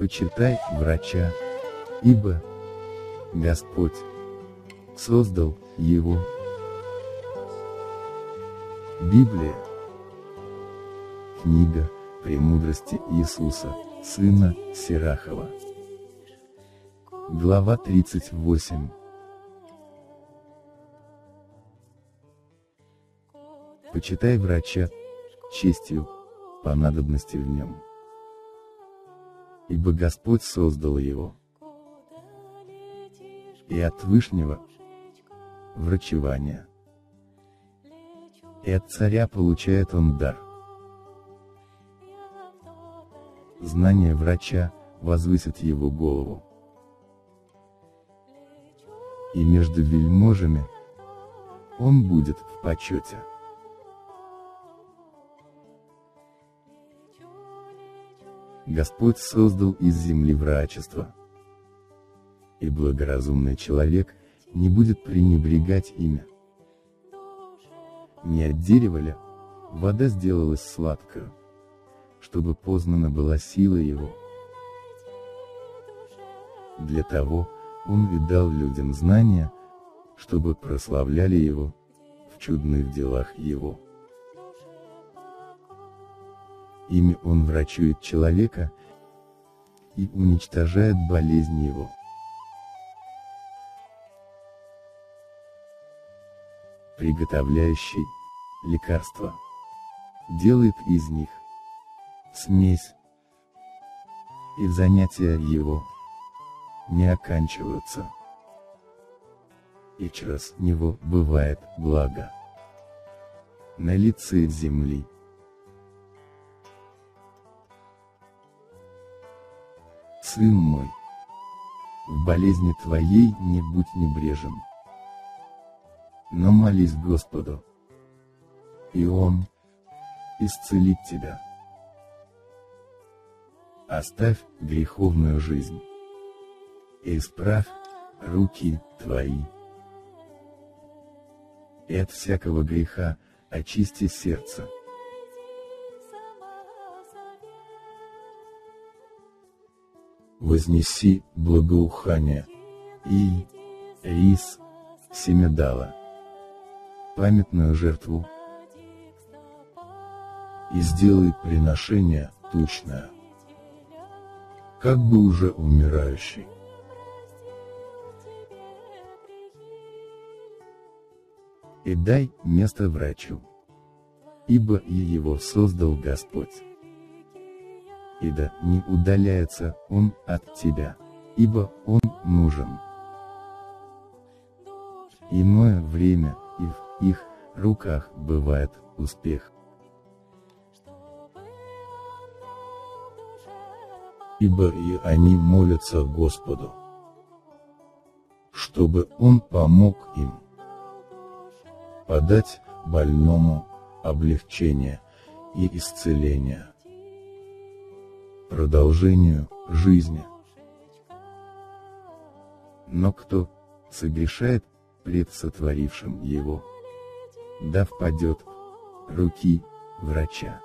Почитай врача, ибо Господь создал его. Библия. Книга «Премудрости Иисуса», сына Сирахова. Глава 38. Почитай врача, честью, по надобности в нем. Ибо Господь создал его. И от Вышнего – врачевание. И от царя получает он дар. Знание врача возвысит его голову. И между вельможами он будет в почете. Господь создал из земли врачество. И благоразумный человек не будет пренебрегать имя. Не от дерева ли, вода сделалась сладкою, чтобы познана была сила его. Для того, он и дал людям знания, чтобы прославляли его, в чудных делах его. Ими он врачует человека и уничтожает болезнь его. Приготовляющий лекарства делает из них смесь, и занятия его не оканчиваются. И через него бывает благо на лице земли. Сын мой, в болезни твоей не будь небрежен, но молись Господу, и Он исцелит тебя. Оставь греховную жизнь и исправь руки твои. И от всякого греха очисти сердце. Вознеси благоухание и рис семидала, памятную жертву, и сделай приношение тучное, как бы уже умирающий. И дай место врачу, ибо и его создал Господь и да не удаляется он от тебя, ибо он нужен. Иное время и в их руках бывает успех. Ибо и они молятся Господу, чтобы Он помог им подать больному облегчение и исцеление продолжению жизни. Но кто согрешает пред сотворившим его, да впадет руки врача.